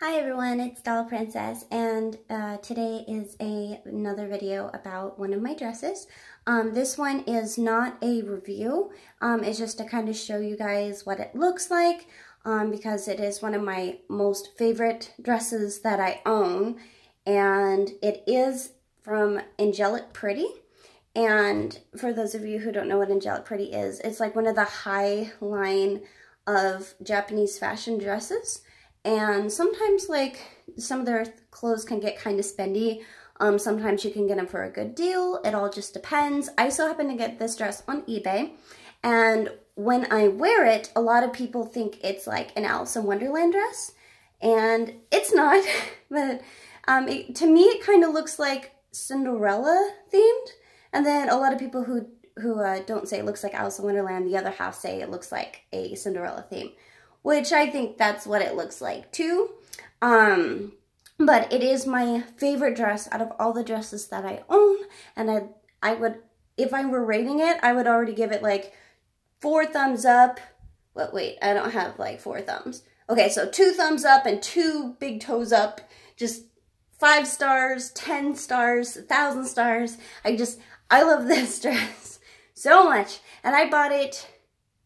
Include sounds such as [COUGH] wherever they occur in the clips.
Hi everyone, it's Doll Princess and uh, today is a, another video about one of my dresses. Um, this one is not a review, um, it's just to kind of show you guys what it looks like um, because it is one of my most favorite dresses that I own and it is from Angelic Pretty. And for those of you who don't know what Angelic Pretty is, it's like one of the high line of Japanese fashion dresses. And sometimes like some of their clothes can get kind of spendy. Um, sometimes you can get them for a good deal. It all just depends. I so happen to get this dress on eBay. And when I wear it, a lot of people think it's like an Alice in Wonderland dress. And it's not. [LAUGHS] but um, it, to me, it kind of looks like Cinderella themed. And then a lot of people who who uh, don't say it looks like Alice in Wonderland, the other half say it looks like a Cinderella theme which I think that's what it looks like too. Um, but it is my favorite dress out of all the dresses that I own, and I, I would, if I were rating it, I would already give it like four thumbs up. But wait, I don't have like four thumbs. Okay, so two thumbs up and two big toes up, just five stars, ten stars, a thousand stars. I just, I love [LAUGHS] this dress so much. And I bought it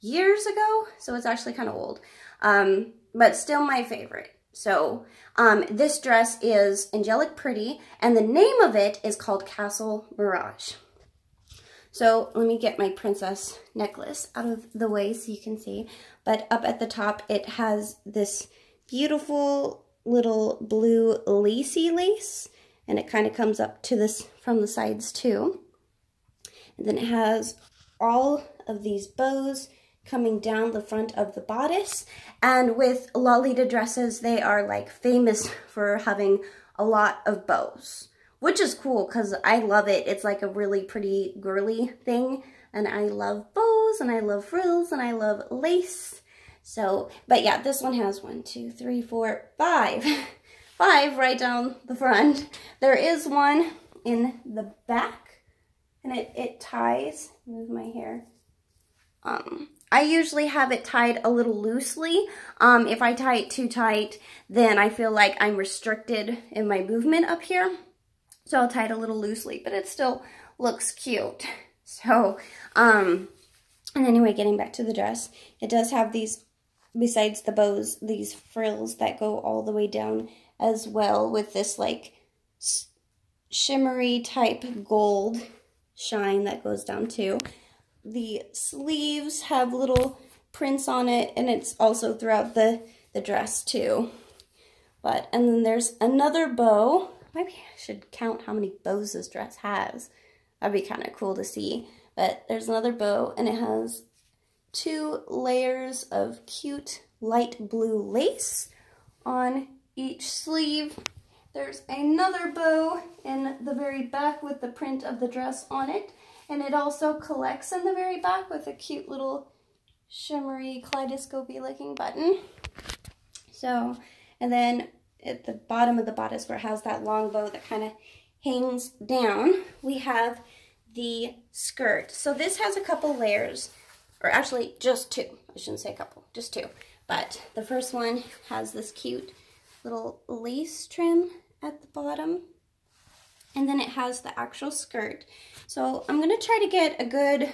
years ago, so it's actually kind of old um, but still my favorite. So um, this dress is Angelic Pretty, and the name of it is called Castle Mirage. So let me get my princess necklace out of the way so you can see. But up at the top, it has this beautiful little blue lacy lace, and it kind of comes up to this from the sides too. And then it has all of these bows coming down the front of the bodice. And with Lolita dresses, they are like famous [LAUGHS] for having a lot of bows, which is cool because I love it. It's like a really pretty girly thing. And I love bows and I love frills and I love lace. So, but yeah, this one has one, two, three, four, five. [LAUGHS] five right down the front. There is one in the back and it, it ties, move my hair, um, I usually have it tied a little loosely. Um, if I tie it too tight, then I feel like I'm restricted in my movement up here. So I'll tie it a little loosely, but it still looks cute. [LAUGHS] So, um, and anyway, getting back to the dress, it does have these, besides the bows, these frills that go all the way down as well with this like shimmery type gold shine that goes down too. The sleeves have little prints on it, and it's also throughout the, the dress too. But, and then there's another bow. Maybe I should count how many bows this dress has. That'd be kind of cool to see. But there's another bow, and it has two layers of cute light blue lace on each sleeve. There's another bow in the very back with the print of the dress on it. And it also collects in the very back with a cute little shimmery kaleidoscopy looking button. So, and then at the bottom of the bodice where it has that long bow that kind of hangs down, we have the skirt. So this has a couple layers, or actually just two. I shouldn't say a couple, just two. But the first one has this cute little lace trim at the bottom and then it has the actual skirt. So I'm to try to get a good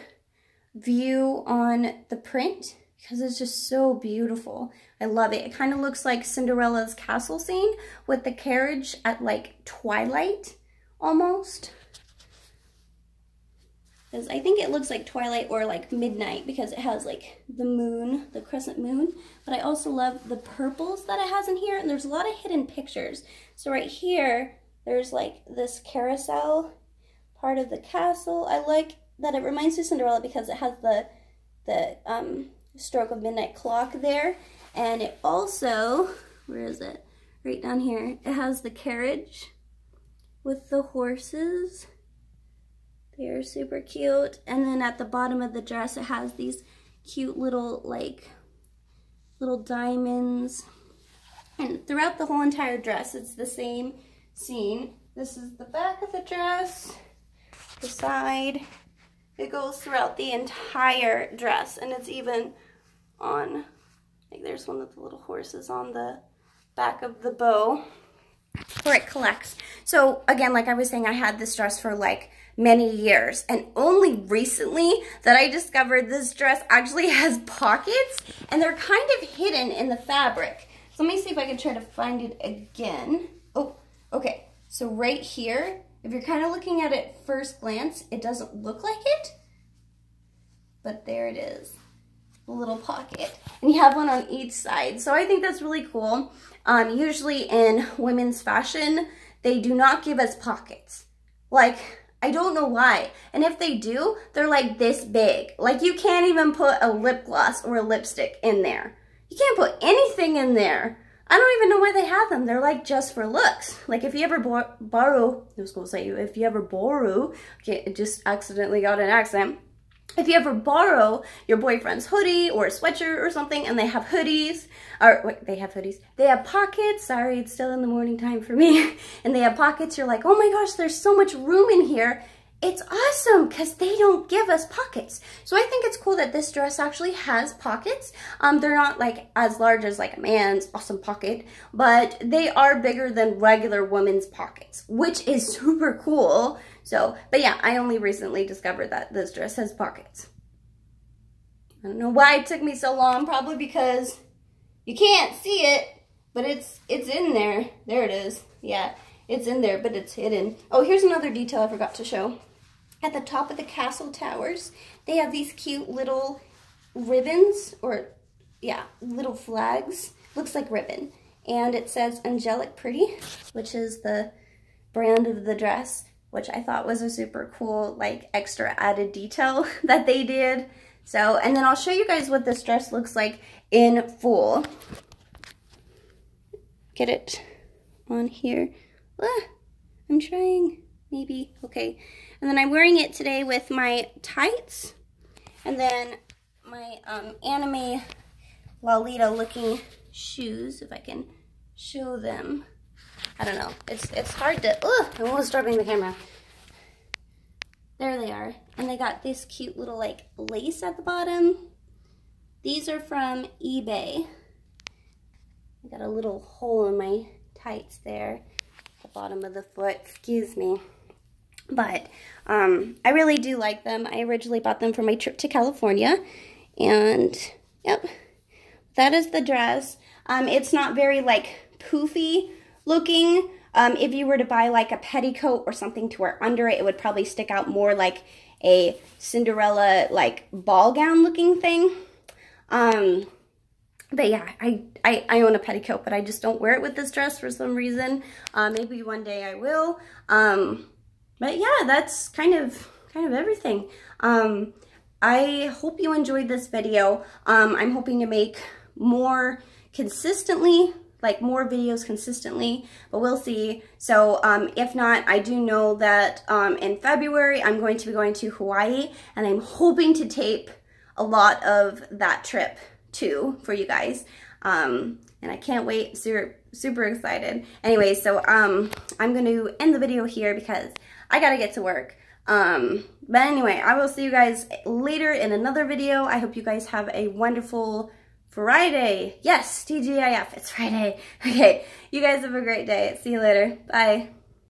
view on the print because it's just so beautiful. I love it. It kind of looks like Cinderella's castle scene with the carriage at like twilight almost. Because I think it looks like twilight or like midnight because it has like the moon, the crescent moon. But I also love the purples that it has in here and there's a lot of hidden pictures. So right here, there's like this carousel part of the castle. I like that it reminds me of Cinderella because it has the the um, stroke of midnight clock there. And it also, where is it? Right down here. It has the carriage with the horses. They are super cute. And then at the bottom of the dress, it has these cute little like little diamonds. And throughout the whole entire dress, it's the same scene. This is the back of the dress, the side. It goes throughout the entire dress and it's even on, like there's one of the little horses on the back of the bow where it collects. So again, like I was saying, I had this dress for like many years and only recently that I discovered this dress actually [LAUGHS] has pockets and they're kind of hidden in the fabric. So let me see if I can try to find it again. Oh, okay. So right here, if you're kind of looking at it first glance, it doesn't look like it, but there it is, a little pocket. And you have one on each side. So I think that's really cool. Um, usually in women's fashion, they do not give us pockets. Like, I don't know why. And if they do, they're like this big. Like you can't even put a lip gloss or a lipstick in there. You can't put anything in there. I don't even know why they have them. They're like just for looks. Like if you ever borrow, I was say you, if you ever borrow, okay, just accidentally got an accent. If you ever borrow your boyfriend's hoodie or a sweatshirt or something and they have hoodies, or wait, they have hoodies, they have pockets, sorry, it's still in the morning time for me, [LAUGHS] and they have pockets, you're like, oh my gosh, there's so much room in here, it's awesome because they don't give us pockets. So I think it's cool that this dress actually has pockets. Um, they're not like as large as like a man's awesome pocket, but they are bigger than regular women's pockets, which is super cool. So, but yeah, I only recently discovered that this dress has pockets. I don't know why it took me so long, probably because you can't see it, but it's it's in there. There it is. Yeah, it's in there, but it's hidden. Oh, here's another detail I forgot to show. At the top of the castle towers, they have these cute little ribbons, or yeah, little flags. Looks like ribbon. And it says Angelic Pretty, which is the brand of the dress, which I thought was a super cool, like, extra added detail [LAUGHS] that they did. So, and then I'll show you guys what this dress looks like in full. Get it on here. Ah, I'm trying, maybe, okay. And then I'm wearing it today with my tights and then my um, anime Lolita looking shoes, if I can show them. I don't know. It's it's hard to, ugh, I'm almost dropping the camera. There they are. And they got this cute little like lace at the bottom. These are from eBay. I got a little hole in my tights there, the bottom of the foot, excuse me. But um, I really do like them. I originally bought them for my trip to California. And, yep, that is the dress. Um, it's not very, like, poofy looking. Um, if you were to buy, like, a petticoat or something to wear under it, it would probably stick out more like a Cinderella, like, ball gown looking thing. Um, but yeah, I, I, I, own a petticoat, but I just don't wear it with this dress for some reason. Uh, maybe one day I will. Um, but yeah, that's kind of kind of everything. Um, I hope you enjoyed this video. Um, I'm hoping to make more consistently, like more videos consistently, but we'll see. So um, if not, I do know that um, in February, I'm going to be going to Hawaii and I'm hoping to tape a lot of that trip too for you guys. Um, and I can't wait, super, super excited. Anyway, so um, I'm going to end the video here because I gotta get to work. Um, but anyway, I will see you guys later in another video. I hope you guys have a wonderful Friday. Yes, TGIF, it's Friday. [LAUGHS] Okay, you guys have a great day. See you later. Bye.